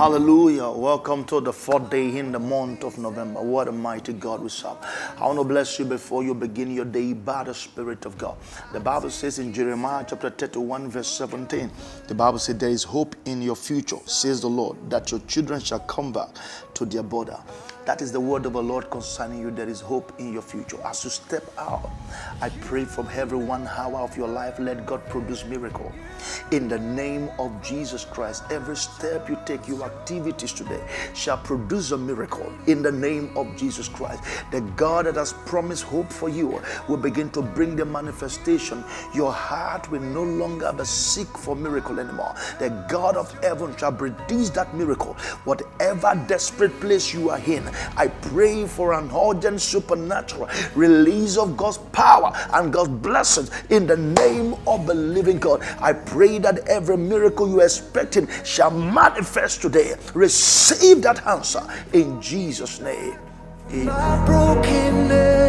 Hallelujah. Welcome to the fourth day in the month of November. What a mighty God we serve. I want to bless you before you begin your day by the Spirit of God. The Bible says in Jeremiah chapter 31, verse 17, the Bible says, There is hope in your future, says the Lord, that your children shall come back to their border. That is the word of the Lord concerning you. There is hope in your future. As you step out, I pray from every one hour of your life, let God produce miracle. In the name of Jesus Christ, every step you take, your activities today shall produce a miracle. In the name of Jesus Christ, the God that has promised hope for you will begin to bring the manifestation. Your heart will no longer be sick for miracle anymore. The God of heaven shall produce that miracle. Whatever desperate place you are in, I pray for an urgent supernatural release of God's power and God's blessings in the name of the living God. I pray that every miracle you're expecting shall manifest today. Receive that answer in Jesus' name. Amen.